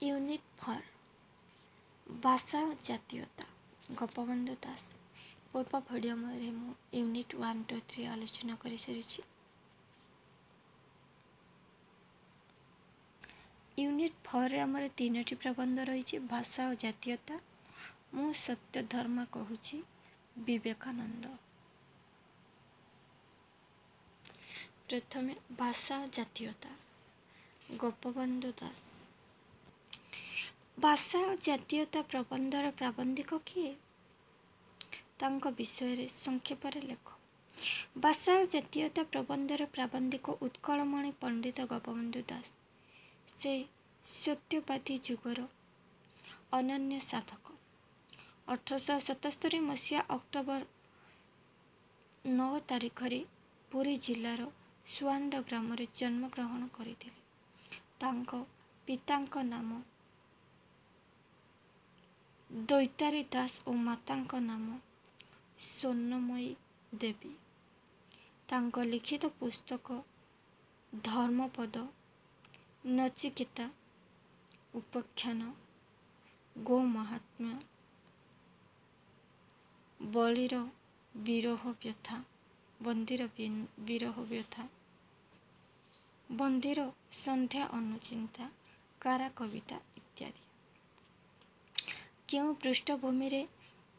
Unit for ଭାଷା ଓ ଜାତୀୟତା ଗୋପବନ୍ଧୁ ଦାସ ପୂର୍ବ ଭିଡ଼ିଓରେ ମୁଁ ୟୁନିଟ୍ ୱାନ୍ ଟୁ ଥ୍ରୀ ଆଲୋଚନା କରିସାରିଛି ୟୁନିଟ୍ ଫୋର୍ରେ ଆମର ତିନୋଟି ପ୍ରବନ୍ଧ ରହିଛି ଭାଷା ଓ ଜାତୀୟତା ମୁଁ ସତ୍ୟ ଧର୍ମ କହୁଛି ବିବେକାନନ୍ଦ ପ୍ରଥମେ ଭାଷା ଓ ଜାତୀୟତା ଗୋପବନ୍ଧୁ ଦାସ ଭାଷା ଜାତୀୟତା ପ୍ରବନ୍ଧର ପ୍ରାବନ୍ଧିକ କିଏ? ତାଙ୍କ ବିଷୟରେ ସଂକ୍ଷେପରେ ଲେଖ। ଭାଷା ଜାତୀୟତା ପ୍ରବନ୍ଧର ପ୍ରାବନ୍ଧିକ ଉତ୍କଳମଣି ପଣ୍ଡିତ ଗୋପବନ୍ଧୁ ଦାସ। ସେ ସତ୍ୟବାଦୀ ଯୁଗର ଅନନ୍ୟ ସାଧକ। ଅଠରଶହ ସତସ୍ତରୀ ମସିହା ଅକ୍ଟୋବର ନଅ ତାରିଖରେ ପୁରୀ ଜିଲ୍ଲାର ସୁଆଣ୍ଡ ଗ୍ରାମରେ ଜନ୍ମଗ୍ରହଣ କରିଥିଲେ। ତାଙ୍କ ପିତାଙ୍କ ନାମ ଦୈତାରୀ ଦାସ ଓ ମାତାଙ୍କ ନାମ ସ୍ୱର୍ଣ୍ଣମୟୀ ଦେବୀ ତାଙ୍କ ଲିଖିତ ପୁସ୍ତକ ଧର୍ମପଦ ନଚିକେତା ଉପାଖ୍ୟାନ ଗୋ ମହାତ୍ମ୍ୟ ବଳିର ବିରହ ବ୍ୟଥା ବନ୍ଦିର ବିରହ ବ୍ୟଥା ବନ୍ଦିର ସନ୍ଧ୍ୟା ଅନୁଚିନ୍ତା କାରା କବିତା ଇତ୍ୟାଦି କେଉଁ ପୃଷ୍ଠଭୂମିରେ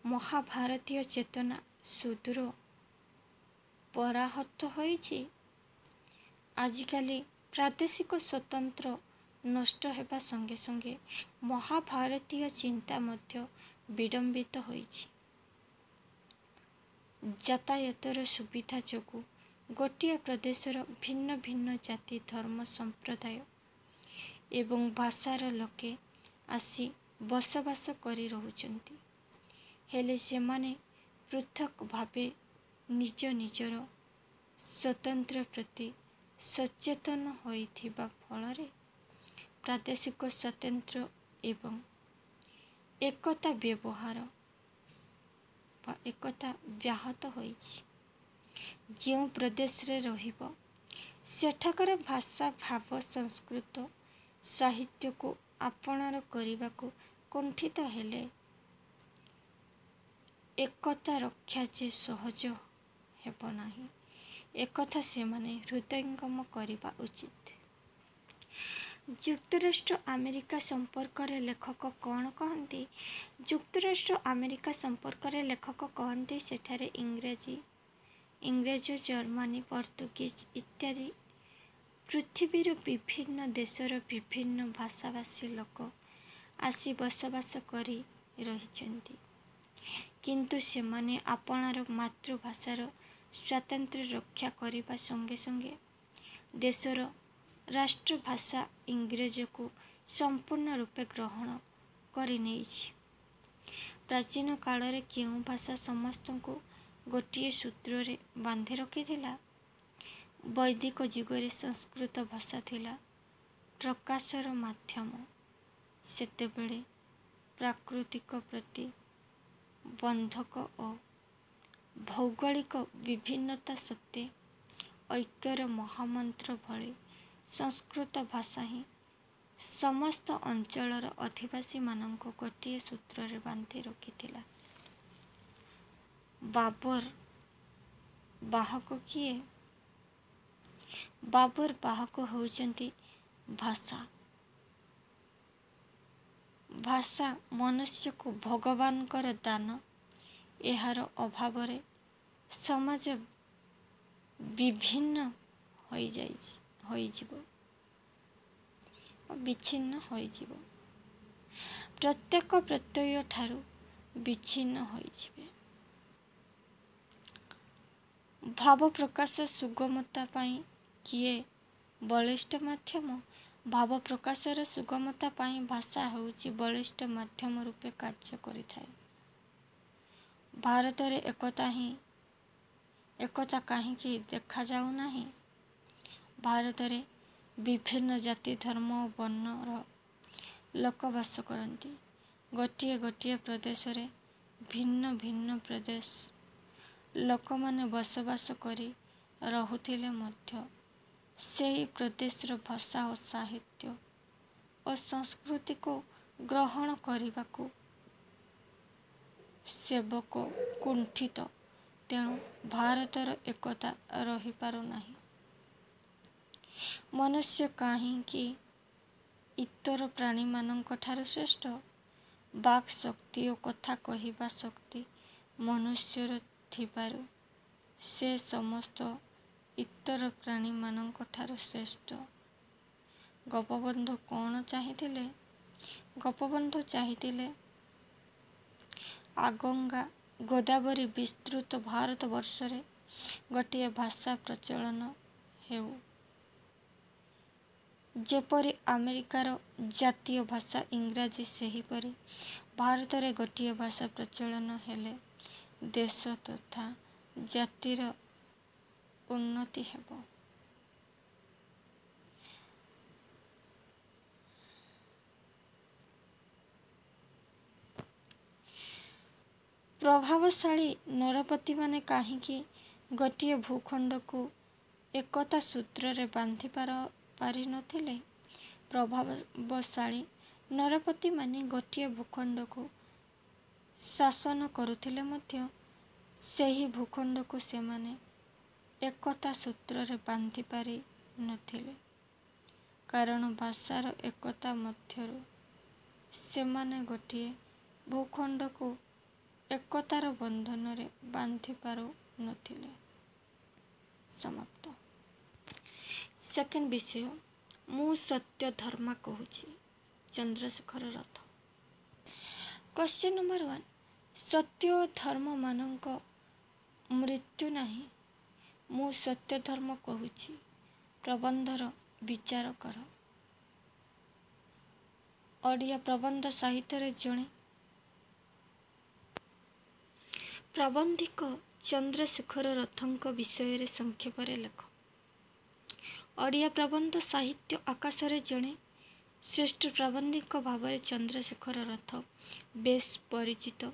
ମହାଭାରତୀୟ ଚେତନା ସୁଦୂର ପରାହତ ହୋଇଛି ଆଜିକାଲି ପ୍ରାଦେଶିକ ସ୍ୱତନ୍ତ୍ର ନଷ୍ଟ ହେବା ସଙ୍ଗେ ସଙ୍ଗେ ମହାଭାରତୀୟ ଚିନ୍ତା ମଧ୍ୟ ବିଡ଼ମ୍ବିତ ହୋଇଛି। ଯାତାୟାତର ସୁବିଧା ଯୋଗୁଁ ଗୋଟିଏ ପ୍ରଦେଶର ଭିନ୍ନ ଭିନ୍ନ ଜାତି ଧର୍ମ ସମ୍ପ୍ରଦାୟ ଏବଂ ଭାଷାର ଲୋକେ ଆସି ବସବାସ କରି ରହୁଛନ୍ତି। ହେଲେ ସେମାନେ ପୃଥକ୍ ଭାବେ ନିଜ ନିଜର ସ୍ୱତନ୍ତ୍ର ପ୍ରତି ସଚେତନ ହୋଇଥିବା ଫଳରେ ପ୍ରାଦେଶିକ ସ୍ୱାତନ୍ତ୍ର୍ୟ ଏବଂ ଏକତା ବ୍ୟବହାର ବା ଏକତା ବ୍ୟାହତ ହୋଇଛି। ଯେଉଁ ପ୍ରଦେଶରେ ରହିବ ସେଠାକାର ଭାଷା ଭାବ ସଂସ୍କୃତ ସାହିତ୍ୟକୁ ଆପଣାର କରିବାକୁ କୁଣ୍ଠିତ ହେଲେ। ଏକତା ରକ୍ଷା ଯେ ସହଜ ହେବ ନାହିଁ ଏକଥା ସେମାନେ ହୃଦୟଙ୍ଗମ କରିବା ଉଚିତ। ଯୁକ୍ତରାଷ୍ଟ୍ର ଆମେରିକା ସମ୍ପର୍କରେ ଲେଖକ କ'ଣ କହନ୍ତି? ଯୁକ୍ତରାଷ୍ଟ୍ର ଆମେରିକା ସମ୍ପର୍କରେ ଲେଖକ କହନ୍ତି ସେଠାରେ ଇଂରାଜୀ ଇଂରେଜ ଜର୍ମାନୀ ପର୍ତ୍ତୁଗୀଜ ଇତ୍ୟାଦି ପୃଥିବୀର ବିଭିନ୍ନ ଦେଶର ବିଭିନ୍ନ ଭାଷାଭାଷୀ ଲୋକ ଆସି ବସବାସ କରି ରହିଛନ୍ତି। କିନ୍ତୁ ସେମାନେ ଆପଣାର ମାତୃଭାଷାର ସ୍ୱାତନ୍ତ୍ର୍ୟ ରକ୍ଷା କରିବା ସଙ୍ଗେ ସଙ୍ଗେ ଦେଶର ରାଷ୍ଟ୍ରଭାଷା ଇଂରେଜକୁ ସମ୍ପୂର୍ଣ୍ଣ ରୂପେ ଗ୍ରହଣ କରିନେଇଛି। ପ୍ରାଚୀନ କାଳରେ କେଉଁ ଭାଷା ସମସ୍ତଙ୍କୁ ଗୋଟିଏ ସୂତ୍ରରେ ବାନ୍ଧି ରଖିଥିଲା? ବୈଦିକ ଯୁଗରେ ସଂସ୍କୃତ ଭାଷା ଥିଲା ପ୍ରକାଶର ମାଧ୍ୟମ। ସେତେବେଳେ ପ୍ରାକୃତିକ ପ୍ରତି ବନ୍ଧକ ଓ ଭୌଗୋଳିକ ବିଭିନ୍ନତା ସତ୍ତ୍ୱେ ଐକ୍ୟର ମହାମନ୍ତ୍ର ଭଳି ସଂସ୍କୃତ ଭାଷା ହିଁ ସମସ୍ତ ଅଞ୍ଚଳର ଅଧିବାସୀମାନଙ୍କୁ ଗୋଟିଏ ସୂତ୍ରରେ ବାନ୍ଧି ରଖିଥିଲା। ବାବର ବାହକ କିଏ? ବାବର ବାହକ ହେଉଛନ୍ତି ଭାଷା। ଭାଷା ମନୁଷ୍ୟକୁ ଭଗବାନଙ୍କର ଦାନ। ଏହାର ଅଭାବରେ ସମାଜ ବିଭିନ୍ନ ହୋଇଯାଇଛି ହୋଇଯିବ। ବିଚ୍ଛିନ୍ନ ହୋଇଯିବ। ପ୍ରତ୍ୟେକ ପ୍ରତ୍ୟୟ ଠାରୁ ବିଚ୍ଛିନ୍ନ ହୋଇଯିବେ। ଭାବ ପ୍ରକାଶ ସୁଗମତା ପାଇଁ କିଏ ବଳିଷ୍ଠ ମାଧ୍ୟମ ଭାବ ପ୍ରକାଶର ସୁଗମତା ପାଇଁ ଭାଷା ହେଉଛି ବଳିଷ୍ଠ ମାଧ୍ୟମ ରୂପେ କାର୍ଯ୍ୟ କରିଥାଏ। ଭାରତରେ ଏକତା ହିଁ ଏକତା କାହିଁକି ଦେଖାଯାଉନାହିଁ? ଭାରତରେ ବିଭିନ୍ନ ଜାତି ଧର୍ମ ଓ ବର୍ଣ୍ଣର ଲୋକ ବାସ କରନ୍ତି। ଗୋଟିଏ ଗୋଟିଏ ପ୍ରଦେଶରେ ଭିନ୍ନ ଭିନ୍ନ ପ୍ରଦେଶ ଲୋକମାନେ ବସବାସ କରି ରହୁଥିଲେ ମଧ୍ୟ ସେହି ପ୍ରଦେଶର ଭାଷା ଓ ସାହିତ୍ୟ ଓ ସଂସ୍କୃତିକୁ ଗ୍ରହଣ କରିବାକୁ ସେବକ କୁଣ୍ଠିତ। ତେଣୁ ଭାରତର ଏକତା ରହିପାରୁନାହିଁ। ମନୁଷ୍ୟ କାହିଁକି ଇତର ପ୍ରାଣୀମାନଙ୍କଠାରୁ ଶ୍ରେଷ୍ଠ? ବାକ୍ ଶକ୍ତି ଓ କଥା କହିବା ଶକ୍ତି ମନୁଷ୍ୟର ଥିବାରୁ ସେ ସମସ୍ତ ଇତର ପ୍ରାଣୀମାନଙ୍କଠାରୁ ଶ୍ରେଷ୍ଠ। ଗୋପବନ୍ଧୁ କ'ଣ ଚାହିଁଥିଲେ? ଗୋପବନ୍ଧୁ ଚାହିଁଥିଲେ ଆଗଙ୍ଗା ଗୋଦାବରୀ ବିସ୍ତୃତ ଭାରତବର୍ଷରେ ଗୋଟିଏ ଭାଷା ପ୍ରଚଳନ ହେଉ। ଯେପରି ଆମେରିକାର ଜାତୀୟ ଭାଷା ଇଂରାଜୀ ସେହିପରି ଭାରତରେ ଗୋଟିଏ ଭାଷା ପ୍ରଚଳନ ହେଲେ ଦେଶ ତଥା ଜାତିର ଉନ୍ନତି ହେବ। ପ୍ରଭାବଶାଳୀ ନରପତିମାନେ କାହିଁକି ଗୋଟିଏ ଭୂଖଣ୍ଡକୁ ଏକତା ସୂତ୍ରରେ ବାନ୍ଧି ପାରିନଥିଲେ? ପ୍ରଭାବଶାଳୀ ନରପତିମାନେ ଗୋଟିଏ ଭୂଖଣ୍ଡକୁ ଶାସନ କରୁଥିଲେ ମଧ୍ୟ ସେହି ଭୂଖଣ୍ଡକୁ ସେମାନେ ଏକତା ସୂତ୍ରରେ ବାନ୍ଧି ପାରି ନଥିଲେ। କାରଣ ଭାଷାର ଏକତା ମଧ୍ୟରୁ ସେମାନେ ଗୋଟିଏ ଭୂଖଣ୍ଡକୁ ଏକତାର ବନ୍ଧନରେ ବାନ୍ଧି ପାରୁ ନଥିଲେ। ସମାପ୍ତ। ସେକେଣ୍ଡ ବିଷୟ ମୁଁ ସତ୍ୟ ଧର୍ମା କହୁଛି। Chandrasekhar Rath. Question number one ସତ୍ୟ ଓ ଧର୍ମମାନଙ୍କ ମୃତ୍ୟୁ ନାହିଁ। ମୁଁ ସତ୍ୟ ଧର୍ମ କହୁଛି। ପ୍ରବନ୍ଧର ବିଚାର କର। ଓଡ଼ିଆ ପ୍ରବନ୍ଧ ସାହିତ୍ୟରେ ଜଣେ ପ୍ରାବନ୍ଧିକ ଚନ୍ଦ୍ରଶେଖର ରଥଙ୍କ ବିଷୟରେ ସଂକ୍ଷେପରେ ଲେଖ। ଓଡ଼ିଆ ପ୍ରବନ୍ଧ ସାହିତ୍ୟ ଆକାଶରେ ଜଣେ ଶ୍ରେଷ୍ଠ ପ୍ରାବନ୍ଧିକ ଭାବରେ ଚନ୍ଦ୍ରଶେଖର ରଥ ବେଶ୍ ପରିଚିତ।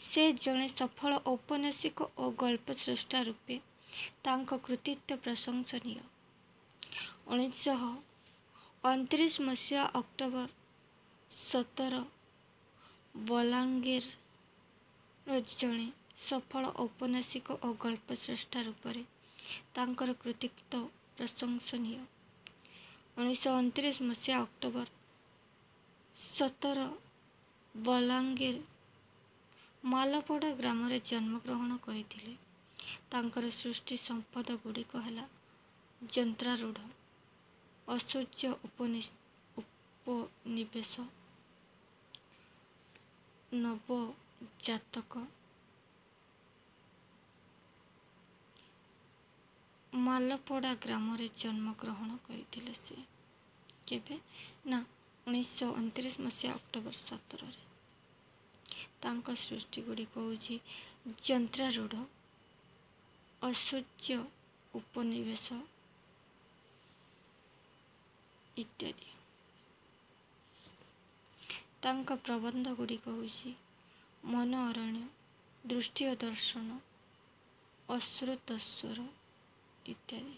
ସେ ଜଣେ ସଫଳ ଔପନ୍ୟାସିକ ଓ ଗଳ୍ପ ସ୍ରଷ୍ଟା ରୂପେ ତାଙ୍କ କୃତିତ୍ୱ ପ୍ରଶଂସନୀୟ। ଉଣେଇଶଶହ ଅଣତିରିଶ ମସିହା ଅକ୍ଟୋବର ସତର ବଲାଙ୍ଗୀରର ଜଣେ ସଫଳ ଔପନ୍ୟାସିକ ଓ ଗଳ୍ପ ସ୍ରଷ୍ଟା ରୂପରେ ତାଙ୍କର କୃତିତ୍ୱ ପ୍ରଶଂସନୀୟ। ଉଣେଇଶଶହ ଅଣତିରିଶ ମସିହା ଅକ୍ଟୋବର ସତର ବଲାଙ୍ଗୀର ମାଲପଡ଼ା ଗ୍ରାମରେ ଜନ୍ମଗ୍ରହଣ କରିଥିଲେ। ତାଙ୍କର ସୃଷ୍ଟି ସମ୍ପଦ ଗୁଡ଼ିକ ହେଲା ଯନ୍ତ୍ରାରୂଢ଼, ଐଶ୍ୱର୍ଯ୍ୟ ଉପନିବେଶ, ନବଜାତକ, ମାଲପଡ଼ା ଗ୍ରାମରେ ଜନ୍ମଗ୍ରହଣ କରିଥିଲେ ସେ। କେବେ? ନା ଉଣେଇଶଶହ ଅଣତିରିଶ ମସିହା ଅକ୍ଟୋବର ସତରରେ। ତାଙ୍କ ସୃଷ୍ଟି ଗୁଡ଼ିକ ହେଉଛି ଯନ୍ତ୍ରାରୂଢ଼, ଐଶ୍ୱର୍ଯ୍ୟ ଉପନିବେଶ ଇତ୍ୟାଦି। ତାଙ୍କ ପ୍ରବନ୍ଧ ଗୁଡ଼ିକ ହେଉଛି ମନ ଅରଣ୍ୟ, ଦୃଷ୍ଟି ଓ ଦର୍ଶନ, ଅଶ୍ରୁତସ୍ୱର ଇତ୍ୟାଦି।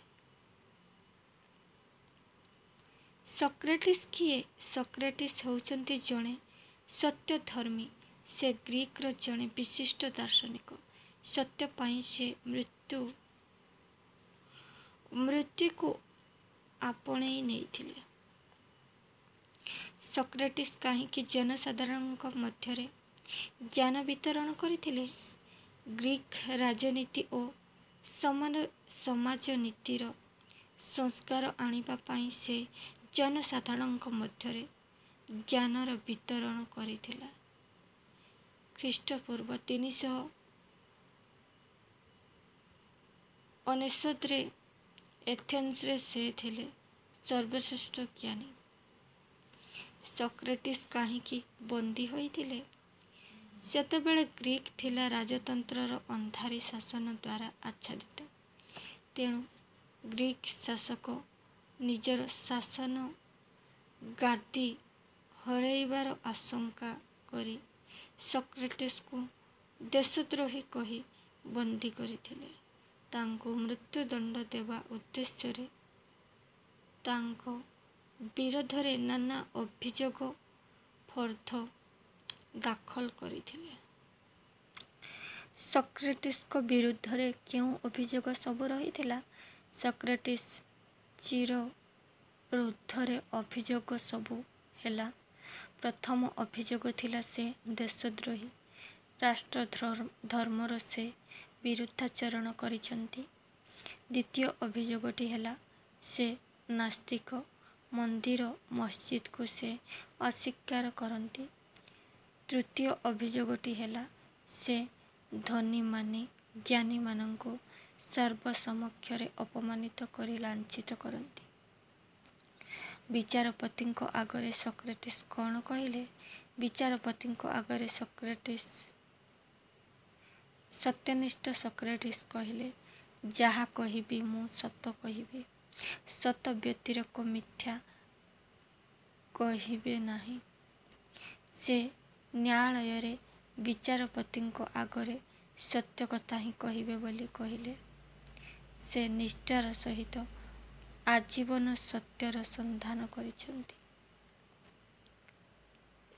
ସକ୍ରେଟିସ୍ କିଏ? ସକ୍ରେଟିସ୍ ହେଉଛନ୍ତି ଜଣେ ସତ୍ୟଧର୍ମୀ। ସେ ଗ୍ରୀକର ଜଣେ ବିଶିଷ୍ଟ ଦାର୍ଶନିକ। ସତ୍ୟ ପାଇଁ ସେ ମୃତ୍ୟୁ ମୃତ୍ୟୁକୁ ଆପଣେଇ ନେଇଥିଲେ। ସକ୍ରେଟିସ୍ କାହିଁକି ଜନସାଧାରଣଙ୍କ ମଧ୍ୟରେ ଜ୍ଞାନ ବିତରଣ କରିଥିଲେ? ଗ୍ରୀକ୍ ରାଜନୀତି ଓ ସମାଜନୀତିର ସଂସ୍କାର ଆଣିବା ପାଇଁ ସେ ଜନସାଧାରଣଙ୍କ ମଧ୍ୟରେ ଜ୍ଞାନର ବିତରଣ କରିଥିଲା। ଖ୍ରୀଷ୍ଟପୂର୍ବ ତିନିଶହ ଅନେଶତରେ ଏଥେନ୍ସରେ ସେ ଥିଲେ ସର୍ବଶ୍ରେଷ୍ଠ ଜ୍ଞାନୀ। ସକ୍ରେଟିସ୍ କାହିଁକି ବନ୍ଦୀ ହୋଇଥିଲେ? ସେତେବେଳେ ଗ୍ରୀକ୍ ଥିଲା ରାଜତନ୍ତ୍ରର ଅନ୍ଧାରୀ ଶାସନ ଦ୍ୱାରା ଆଚ୍ଛାଦିତ। ତେଣୁ ଗ୍ରୀକ୍ ଶାସକ ନିଜର ଶାସନ ଗାଦି ହରେଇବାର ଆଶଙ୍କା କରି ସକ୍ରେଟିସ୍ଙ୍କୁ ଦେଶଦ୍ରୋହୀ କହି ବନ୍ଦୀ କରିଥିଲେ। ତାଙ୍କୁ ମୃତ୍ୟୁଦଣ୍ଡ ଦେବା ଉଦ୍ଦେଶ୍ୟରେ ତାଙ୍କ ବିରୋଧରେ ନାନା ଅଭିଯୋଗ ଫର୍ଦ୍ଦ ଦାଖଲ କରିଥିଲେ। ସକ୍ରେଟିସଙ୍କ ବିରୁଦ୍ଧରେ କେଉଁ ଅଭିଯୋଗ ସବୁ ରହିଥିଲା? ସକ୍ରେଟିସ୍ ଚିରରୁଦ୍ଧରେ ଅଭିଯୋଗ ସବୁ ହେଲା। ପ୍ରଥମ ଅଭିଯୋଗ ଥିଲା ସେ ଦେଶଦ୍ରୋହୀ। ରାଷ୍ଟ୍ରଧର୍ମର ସେ ବିରୁଦ୍ଧାଚରଣ କରିଛନ୍ତି। ଦ୍ୱିତୀୟ ଅଭିଯୋଗଟି ହେଲା ସେ ନାସ୍ତିକ। ମନ୍ଦିର ମସଜିଦକୁ ସେ ଅସ୍ୱୀକାର କରନ୍ତି। ତୃତୀୟ ଅଭିଯୋଗଟି ହେଲା ସେ ଧନୀମାନି ଜ୍ଞାନୀମାନଙ୍କୁ ସର୍ବସମକ୍ଷରେ ଅପମାନିତ କରି ଲାଞ୍ଛିତ କରନ୍ତି। ବିଚାରପତିଙ୍କ ଆଗରେ ସକ୍ରେଟିସ୍ କ'ଣ କହିଲେ? ବିଚାରପତିଙ୍କ ଆଗରେ ସକ୍ରେଟିସ୍ ସତ୍ୟନିଷ୍ଠ ସକ୍ରେଟିସ୍ କହିଲେ, ଯାହା କହିବି ମୁଁ ସତ କହିବି। ସତ ବ୍ୟତିରେକ ମିଥ୍ୟା କହିବେ ନାହିଁ। ସେ ନ୍ୟାୟାଳୟରେ ବିଚାରପତିଙ୍କ ଆଗରେ ସତ୍ୟକଥା ହିଁ କହିବେ ବୋଲି କହିଲେ। ସେ ନିଷ୍ଠାର ସହିତ ଆଜୀବନ ସତ୍ୟର ସନ୍ଧାନ କରିଛନ୍ତି।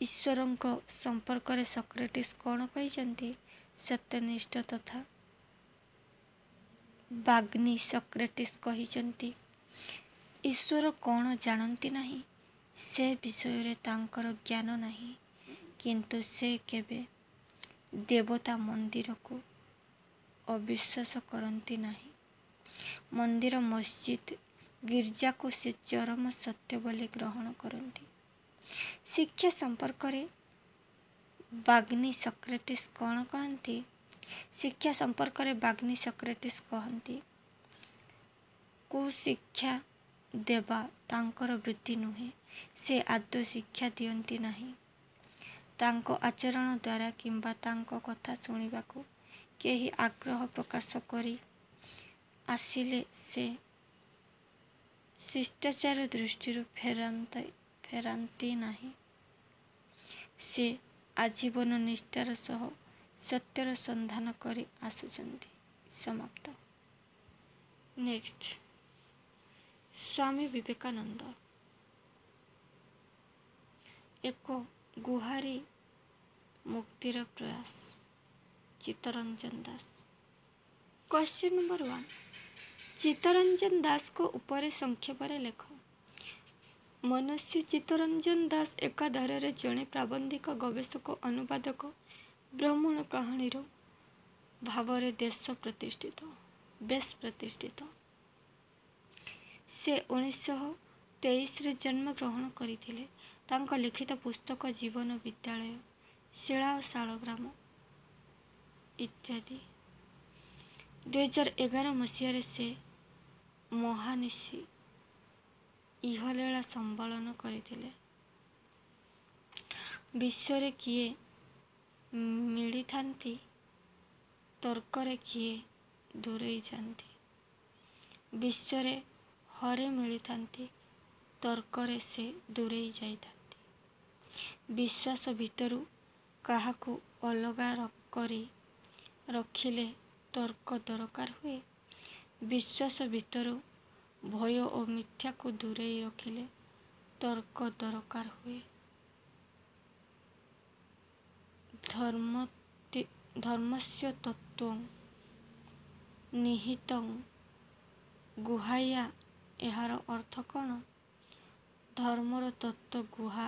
ଈଶ୍ୱରଙ୍କ ସମ୍ପର୍କରେ ସକ୍ରେଟିସ୍ କ'ଣ କହିଛନ୍ତି? ସତ୍ୟନିଷ୍ଠ ତଥା ବାଗ୍ମୀ ସକ୍ରେଟିସ୍ କହିଛନ୍ତି, ଈଶ୍ୱର କ'ଣ ଜାଣନ୍ତି ନାହିଁ, ସେ ବିଷୟରେ ତାଙ୍କର ଜ୍ଞାନ ନାହିଁ। କିନ୍ତୁ ସେ କେବେ ଦେବତା ମନ୍ଦିରକୁ ଅବିଶ୍ୱାସ କରନ୍ତି ନାହିଁ। ମନ୍ଦିର ମସଜିଦ ଗିର୍ଜାକୁ ସେ ଚରମ ସତ୍ୟ ବୋଲି ଗ୍ରହଣ କରନ୍ତି। ଶିକ୍ଷା ସମ୍ପର୍କରେ ବାଗ୍ମୀ ସକ୍ରେଟିସ୍ କ'ଣ କହନ୍ତି? ଶିକ୍ଷା ସମ୍ପର୍କରେ ବାଗ୍ମୀ ସକ୍ରେଟିସ୍ କହନ୍ତି, କୁଶିକ୍ଷା ଦେବା ତାଙ୍କର ବୃତ୍ତି ନୁହେଁ। ସେ ଆଦୌ ଶିକ୍ଷା ଦିଅନ୍ତି ନାହିଁ। ତାଙ୍କ ଆଚରଣ ଦ୍ୱାରା କିମ୍ବା ତାଙ୍କ କଥା ଶୁଣିବାକୁ କେହି ଆଗ୍ରହ ପ୍ରକାଶ କରି ଆସିଲେ ସେ ଶିଷ୍ଟାଚାର ଦୃଷ୍ଟିରୁ ଫେରାନ୍ତି ନାହିଁ। ସେ ଆଜୀବନ ନିଷ୍ଠାର ସହ ସତ୍ୟର ସନ୍ଧାନ କରି ଆସୁଛନ୍ତି। ସମାପ୍ତ। ନେକ୍ସଟ ସ୍ୱାମୀ ବିବେକାନନ୍ଦ ଏକ ଗୁହାରୀ ମୁକ୍ତିର ପ୍ରୟାସ। Chittaranjan Das question number one Chittaranjan ଦାସଙ୍କ ଉପରେ ସଂକ୍ଷେପରେ ଲେଖ। ମନୀଷୀ ଚିତ୍ତରଞ୍ଜନ ଦାସ ଏକାଧାରରେ ଜଣେ ପ୍ରାବନ୍ଧିକ, ଗବେଷକ, ଅନୁବାଦକ, ଭ୍ରମଣ କାହାଣୀର ଭାବରେ ବେଶ୍ ପ୍ରତିଷ୍ଠିତ। ସେ ଉଣେଇଶ ଶହ ତେଇଶରେ ଜନ୍ମ ଗ୍ରହଣ କରିଥିଲେ। ତାଙ୍କ ଲିଖିତ ପୁସ୍ତକ ଜୀବନ ବିଦ୍ୟାଳୟ, ଶିଳା ଓ ଶାଳଗ୍ରାମ ଇତ୍ୟାଦି। ଦୁଇହଜାର ଏଗାର ମସିହାରେ ସେ ମହାନିଶି ଇହଲୀଳା ସମ୍ବଳନ କରିଥିଲେ। ବିଶ୍ୱରେ କିଏ ମିଳିଥାନ୍ତି, ତର୍କରେ କିଏ ଦୂରେଇ ଯାନ୍ତି। ବିଶ୍ୱରେ ହରେ ମିଳିଥାନ୍ତି, ତର୍କରେ ସେ ଦୂରେଇ ଯାଇଥାନ୍ତି। ବିଶ୍ୱାସ ଭିତରୁ କାହାକୁ ଅଲଗା କରି ରଖିଲେ ତର୍କ ଦରକାର ହୁଏ। ବିଶ୍ୱାସ ଭିତରୁ ଭୟ ଓ ମିଥ୍ୟାକୁ ଦୂରେଇ ରଖିଲେ ତର୍କ ଦରକାର ହୁଏ। ଧର୍ମସ୍ୟ ତତ୍ତ୍ୱଂ ନିହିତଂ ଗୁହାୟା ଏହାର ଅର୍ଥ କ'ଣ? ଧର୍ମର ତତ୍ତ୍ୱ ଗୁହା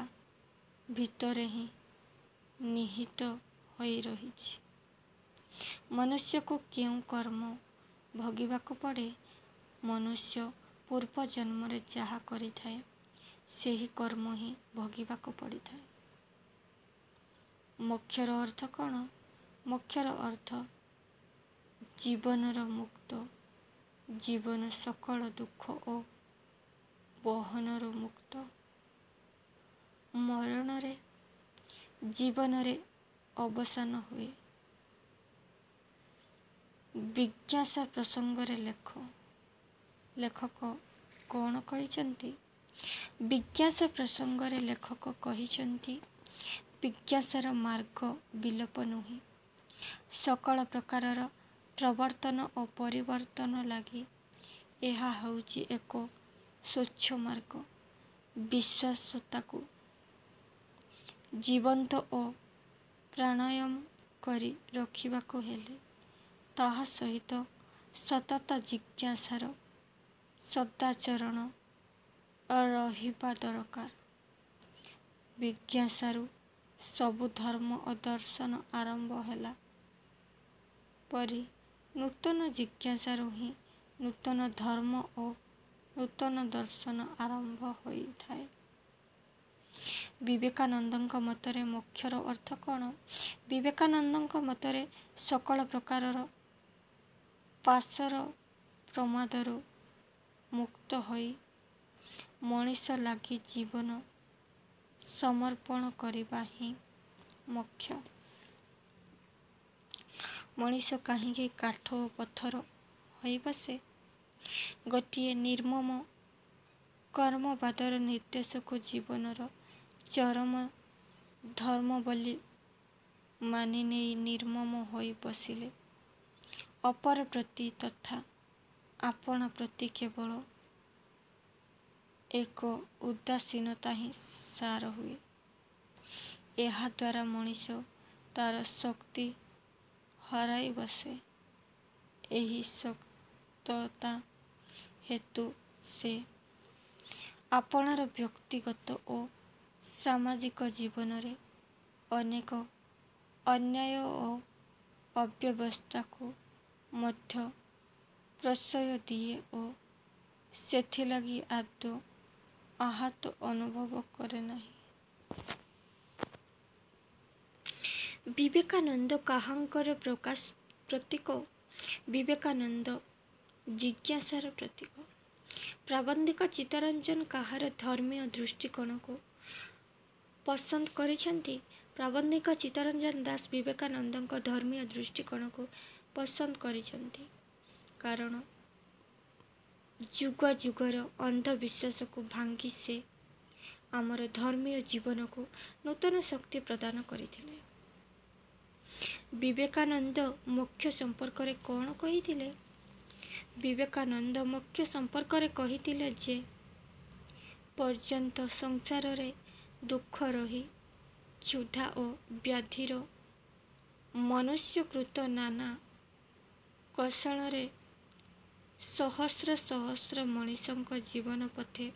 ଭିତରେ ହିଁ ନିହିତ ହୋଇ ରହିଛି। ମନୁଷ୍ୟକୁ କେଉଁ କର୍ମ ଭୋଗିବାକୁ ପଡ଼େ? ମନୁଷ୍ୟ ପୂର୍ବଜନ୍ମରେ ଯାହା କରିଥାଏ, ସେହି କର୍ମ ହିଁ ଭୋଗିବାକୁ ପଡ଼ିଥାଏ। ମୋକ୍ଷର ଅର୍ଥ କ'ଣ? ମୋକ୍ଷର ଅର୍ଥ ଜୀବନରୁ ମୁକ୍ତ, ଜୀବନ ସକଳ ଦୁଃଖ ଓ ବନ୍ଧନରୁ ମୁକ୍ତ। ମରଣରେ ଜୀବନର ଅବସାନ ହୁଏ। ଜିଜ୍ଞାସା ପ୍ରସଙ୍ଗରେ ଲେଖ। ଲେଖକ କ'ଣ କହିଛନ୍ତି? ଜିଜ୍ଞାସା ପ୍ରସଙ୍ଗରେ ଲେଖକ କହିଛନ୍ତି, ଜିଜ୍ଞାସାର ମାର୍ଗ ବିଲୋପ ନୁହେଁ, ସକଳ ପ୍ରକାରର ପ୍ରବର୍ତ୍ତନ ଓ ପରିବର୍ତ୍ତନ ଲାଗି ଏହା ହେଉଛି ଏକ ସ୍ୱଚ୍ଛ ମାର୍ଗ। ବିଶ୍ୱାସତାକୁ ଜୀବନ୍ତ ଓ ପ୍ରାଣାୟାମ କରି ରଖିବାକୁ ହେଲେ ତାହା ସହିତ ସତତ ଜିଜ୍ଞାସାର ସଦାଚରଣ ରହିବା ଦରକାର। ବିଜ୍ଞାସାରୁ ସବୁ ଧର୍ମ ଓ ଦର୍ଶନ ଆରମ୍ଭ ହେଲା ପରି ନୂତନ ଜିଜ୍ଞାସାରୁ ହିଁ ନୂତନ ଧର୍ମ ଓ ନୂତନ ଦର୍ଶନ ଆରମ୍ଭ ହୋଇଥାଏ। ବିବେକାନନ୍ଦଙ୍କ ମତରେ ମୋକ୍ଷର ଅର୍ଥ କ'ଣ? ବିବେକାନନ୍ଦଙ୍କ ମତରେ ସକଳ ପ୍ରକାରର ପାଶର ପ୍ରମାଦରୁ ମୁକ୍ତ ହୋଇ ମଣିଷ ଲାଗି ଜୀବନ ସମର୍ପଣ କରିବା ହିଁ ମୋକ୍ଷ ମଣିଷ କାହିଁକି କାଠ ଓ ପଥର ହୋଇ ବସେ ଗୋଟିଏ ନିର୍ମମ କର୍ମବାଦର ନିର୍ଦ୍ଦେଶକୁ ଜୀବନର ଚରମ ଧର୍ମ ବୋଲି ମାନି ନେଇ ନିର୍ମମ ହୋଇ ବସିଲେ। ଅପର ପ୍ରତି ତଥା ଆପଣା ପ୍ରତି କେବଳ ଏକ ଉଦାସୀନତା ହିଁ ସାର ହୁଏ। ଏହାଦ୍ୱାରା ମଣିଷ ତାର ଶକ୍ତି ହରାଇ ବସେ। ଏହି ସକ୍ତତା ହେତୁ ସେ ଆପଣାର ବ୍ୟକ୍ତିଗତ ଓ ସାମାଜିକ ଜୀବନରେ ଅନେକ ଅନ୍ୟାୟ ଓ ଅବ୍ୟବସ୍ଥାକୁ ମଧ୍ୟ ପ୍ରଶ୍ରୟ ଦିଏ ଓ ସେଥିଲାଗି ଆଦୌ ଆହତ ଅନୁଭବ କରେ ନାହିଁ। ବିବେକାନନ୍ଦ କାହାଙ୍କର ପ୍ରକାଶ ପ୍ରତୀକ? ବିବେକାନନ୍ଦ ଜିଜ୍ଞାସାର ପ୍ରତୀକ। ପ୍ରାବନ୍ଧିକ ଚିତ୍ତରଞ୍ଜନ କାହାର ଧର୍ମୀୟ ଦୃଷ୍ଟିକୋଣକୁ ପସନ୍ଦ କରିଛନ୍ତି? ପ୍ରାବନ୍ଧିକ ଚିତ୍ତରଞ୍ଜନ ଦାସ ବିବେକାନନ୍ଦଙ୍କ ଧର୍ମୀୟ ଦୃଷ୍ଟିକୋଣକୁ ପସନ୍ଦ କରିଛନ୍ତି। କାରଣ ଯୁଗ ଯୁଗର ଅନ୍ଧବିଶ୍ୱାସକୁ ଭାଙ୍ଗି ସେ ଆମର ଧର୍ମୀୟ ଜୀବନକୁ ନୂତନ ଶକ୍ତି ପ୍ରଦାନ କରିଥିଲେ। ବିବେକାନନ୍ଦ ମୁଖ୍ୟ ସମ୍ପର୍କରେ କ'ଣ କହିଥିଲେ? ବିବେକାନନ୍ଦ ମୁଖ୍ୟ ସମ୍ପର୍କରେ କହିଥିଲେ ଯେ ପର୍ଯ୍ୟନ୍ତ ସଂସାରରେ ଦୁଃଖ ରହି କ୍ଷୁଧା ଓ ବ୍ୟାଧିର ମନୁଷ୍ୟକୃତ ନାନା କୌଶଳରେ ସହସ୍ର ସହସ୍ର ମଣିଷଙ୍କ ଜୀବନ ପଥେ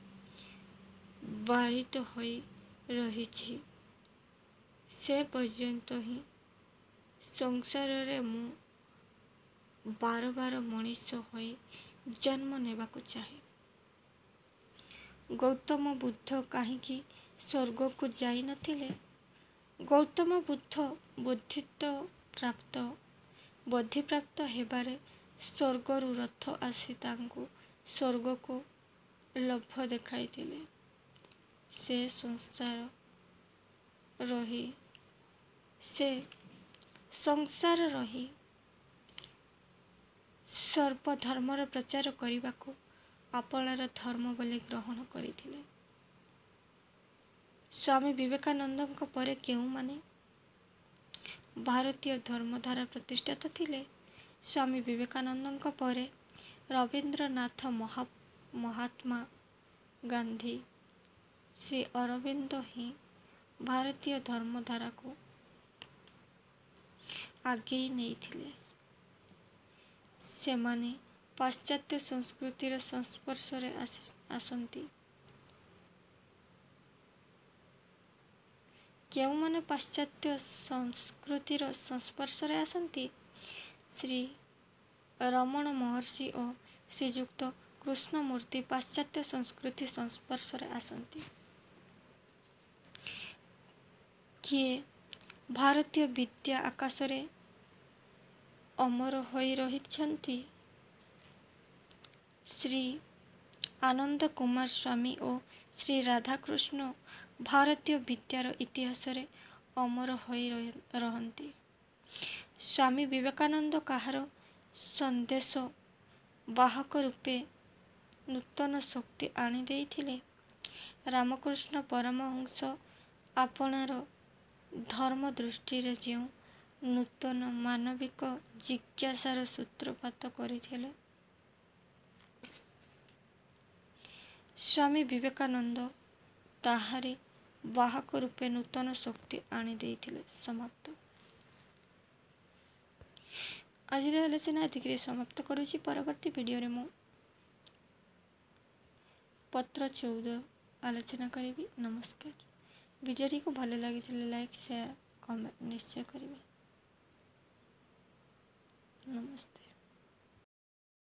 ବାରିତ ହୋଇ ରହିଛି ସେ ପର୍ଯ୍ୟନ୍ତ ହିଁ ସଂସାରରେ ମୁଁ ବାର ବାର ମଣିଷ ହୋଇ ଜନ୍ମ ନେବାକୁ ଚାହେଁ ଗୌତମ ବୁଦ୍ଧ କାହିଁକି ସ୍ୱର୍ଗକୁ ଯାଇନଥିଲେ ଗୌତମ ବୁଦ୍ଧ ବୁଦ୍ଧିତ୍ୱ ପ୍ରାପ୍ତ ବୋଧିପ୍ରାପ୍ତ ହେବାରେ ସ୍ୱର୍ଗରୁ ରଥ ଆସି ତାଙ୍କୁ ସ୍ୱର୍ଗକୁ ଲୋଭ ଦେଖାଇଥିଲେ। ସେ ସଂସାର ରହି ସେ ସଂସାର ରହି ସର୍ବଧର୍ମର ପ୍ରଚାର କରିବାକୁ ଆପଣାର ଧର୍ମ ବୋଲି ଗ୍ରହଣ କରିଥିଲେ। ସ୍ୱାମୀ ବିବେକାନନ୍ଦଙ୍କ ପରେ କେଉଁମାନେ? ଭାରତୀୟ ଧର୍ମଧାରା ପ୍ରତିଷ୍ଠାତା ଥିଲେ? ସ୍ୱାମୀ ବିବେକାନନ୍ଦଙ୍କ ପରେ ରବୀନ୍ଦ୍ରନାଥ ମହା ମହାତ୍ମା ଗାନ୍ଧୀ ଶ୍ରୀ ଅରବିନ୍ଦ ହିଁ ଭାରତୀୟ ଧର୍ମଧାରାକୁ ଆଗେଇ ନେଇଥିଲେ ସେମାନେ ପାଶ୍ଚାତ୍ୟ ସଂସ୍କୃତିର ସଂସ୍ପର୍ଶରେ ଆସନ୍ତି କେଉଁମାନେ ପାଶ୍ଚାତ୍ୟ ସଂସ୍କୃତିର ସଂସ୍ପର୍ଶରେ ଆସନ୍ତି ଶ୍ରୀ ରମଣ ମହର୍ଷି ଓ ଶ୍ରୀଯୁକ୍ତ କୃଷ୍ଣମୂର୍ତ୍ତି ପାଶ୍ଚାତ୍ୟ ସଂସ୍କୃତି ସଂସ୍ପର୍ଶରେ ଆସନ୍ତି। କିଏ ଭାରତୀୟ ବିଦ୍ୟା ଆକାଶରେ ଅମର ହୋଇ ରହିଛନ୍ତି? ଶ୍ରୀ ଆନନ୍ଦ କୁମାର ସ୍ୱାମୀ ଓ ଶ୍ରୀ ରାଧାକୃଷ୍ଣ ଭାରତୀୟ ବିଦ୍ୟାର ଇତିହାସରେ ଅମର ହୋଇ ରହନ୍ତି। ସ୍ୱାମୀ ବିବେକାନନ୍ଦ କାହାର ସନ୍ଦେଶ ବାହକ ରୂପେ ନୂତନ ଶକ୍ତି ଆଣି ଦେଇଥିଲେ? ରାମକୃଷ୍ଣ ପରମହଂସ ଆପଣାର ଧର୍ମ ଦୃଷ୍ଟିରେ ଯେଉଁ ନୂତନ ମାନବିକ ଜିଜ୍ଞାସାର ସୂତ୍ରପାତ କରିଥିଲେ। ସ୍ୱାମୀ ବିବେକାନନ୍ଦ ତାହାରି ବାହକ ରୂପେ ନୂତନ ଶକ୍ତି ଆଣି ଦେଇଥିଲେ। ସମାପ୍ତ। ଆଜିର ଆଲୋଚନା ଏତିକିରେ ସମାପ୍ତ କରୁଛି। ପରବର୍ତ୍ତୀ ଭିଡ଼ିଓରେ ମୁଁ ପତ୍ର ଚଉଦ ଆଲୋଚନା କରିବି। ନମସ୍କାର। ଭିଡ଼ିଓଟିକୁ ଭଲ ଲାଗିଥିଲେ ଲାଇକ୍ ସେୟାର କମେଣ୍ଟ ନିଶ୍ଚୟ କରିବେ। ନମସ୍ତେ।